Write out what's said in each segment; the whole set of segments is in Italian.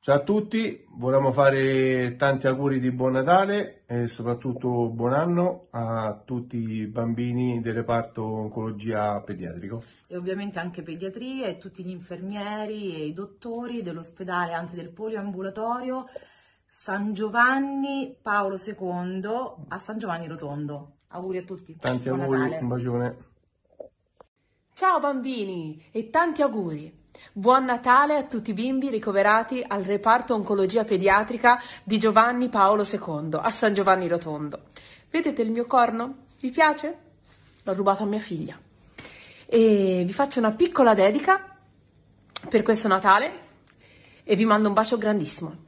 Ciao a tutti, volevamo fare tanti auguri di buon Natale e soprattutto buon anno a tutti i bambini del reparto oncologia pediatrico. E ovviamente anche pediatria e tutti gli infermieri e i dottori dell'ospedale, anzi del poliambulatorio San Giovanni Paolo II a San Giovanni Rotondo. Auguri a tutti. Tanti buon auguri, Natale. un bacione. Ciao bambini e tanti auguri! Buon Natale a tutti i bimbi ricoverati al reparto oncologia pediatrica di Giovanni Paolo II a San Giovanni Rotondo. Vedete il mio corno? Vi piace? L'ho rubato a mia figlia. E vi faccio una piccola dedica per questo Natale e vi mando un bacio grandissimo.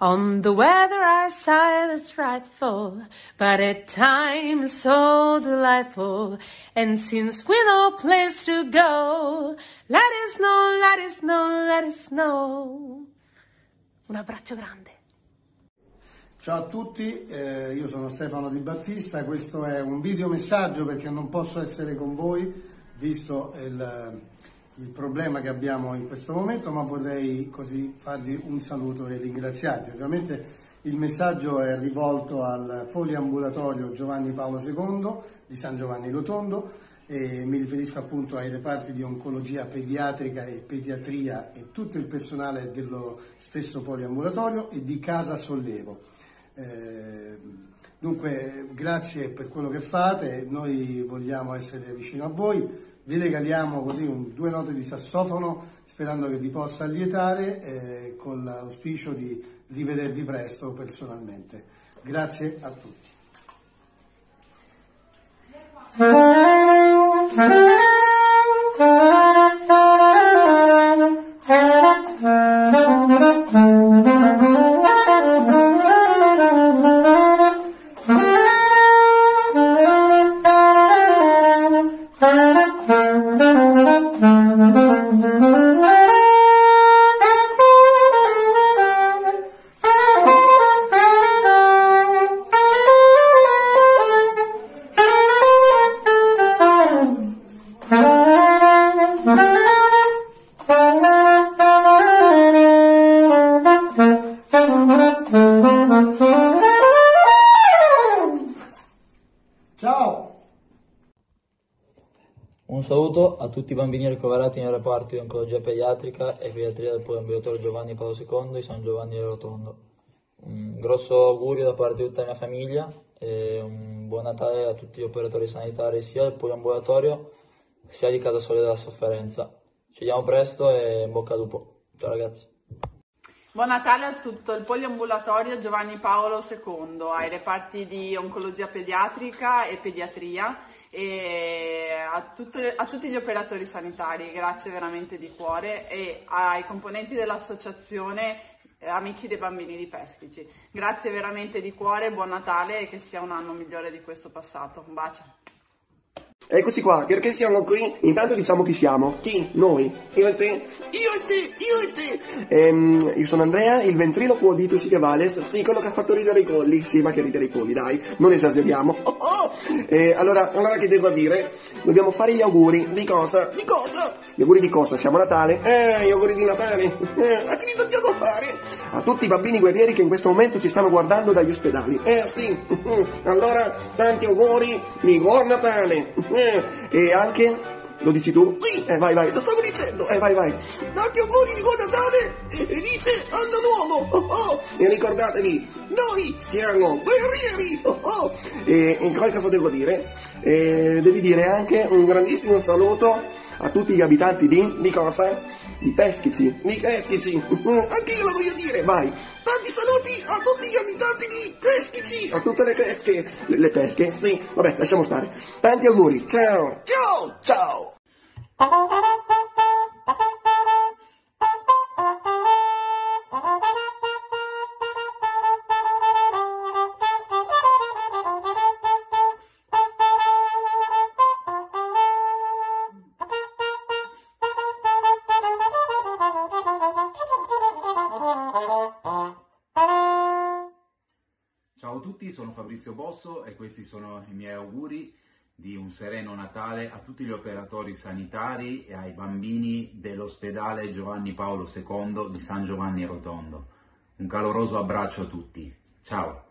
On the weather our silence frightful, but at times so delightful. And since we no place to go, let us know, let us know, let us know. Un abbraccio grande. Ciao a tutti, eh, io sono Stefano Di Battista, questo è un video messaggio perché non posso essere con voi visto il, il problema che abbiamo in questo momento, ma vorrei così farvi un saluto e ringraziarvi. Ovviamente il messaggio è rivolto al poliambulatorio Giovanni Paolo II di San Giovanni Rotondo e mi riferisco appunto ai reparti di oncologia pediatrica e pediatria e tutto il personale dello stesso poliambulatorio e di Casa Sollevo. Eh, dunque, grazie per quello che fate, noi vogliamo essere vicino a voi, vi regaliamo così un, due note di sassofono sperando che vi possa allietare eh, con l'auspicio di rivedervi presto personalmente. Grazie a tutti. Ciao! Un saluto a tutti i bambini ricoverati nel reparto di oncologia pediatrica e pediatria del poliambulatorio Giovanni Paolo II di San Giovanni del Rotondo. Un grosso augurio da parte di tutta la mia famiglia e un buon Natale a tutti gli operatori sanitari sia del poliambulatorio sia di Casa Sole della Sofferenza. Ci vediamo presto e in bocca al lupo. Ciao ragazzi. Buon Natale a tutto il poliambulatorio Giovanni Paolo II, ai reparti di oncologia pediatrica e pediatria e a, tutto- a tutti gli operatori sanitari, grazie veramente di cuore e ai componenti dell'associazione Amici dei Bambini di Peschici. Grazie veramente di cuore, buon Natale e che sia un anno migliore di questo passato. Un bacio. Eccoci qua, perché siamo qui? Intanto diciamo chi siamo. Chi? Noi. Io e te. Io e te, io e te. Ehm, io sono Andrea, il ventriloquo di Tusi Cavales. Sì, quello che ha fatto ridere i colli. Sì, ma che ridere i colli, dai. Non esageriamo. Oh, oh. Eh, allora, allora che devo dire? Dobbiamo fare gli auguri. Di cosa? Di cosa? Gli auguri di cosa? Siamo a Natale? Eh, gli auguri di Natale. Eh, a chi li dobbiamo fare? A tutti i bambini guerrieri che in questo momento ci stanno guardando dagli ospedali. Eh sì, allora tanti auguri di buon Natale. E anche, lo dici tu? Sì, eh vai vai, lo stavo dicendo, eh vai vai. Tanti auguri di buon Natale e felice anno nuovo. Oh, oh. E ricordatevi, noi siamo guerrieri. Oh. E, e poi cosa devo dire? Eh, devi dire anche un grandissimo saluto a tutti gli abitanti di, di cosa? Di Peschici, di Peschici, anche io lo voglio dire, vai. Tanti saluti a tutti gli abitanti di Peschici, a tutte le pesche, le, le pesche, sì, vabbè, lasciamo stare. Tanti auguri, ciao, ciao, ciao. Tutti, sono Fabrizio Bosso e questi sono i miei auguri di un sereno Natale a tutti gli operatori sanitari e ai bambini dell'ospedale Giovanni Paolo II di San Giovanni Rotondo. Un caloroso abbraccio a tutti. Ciao.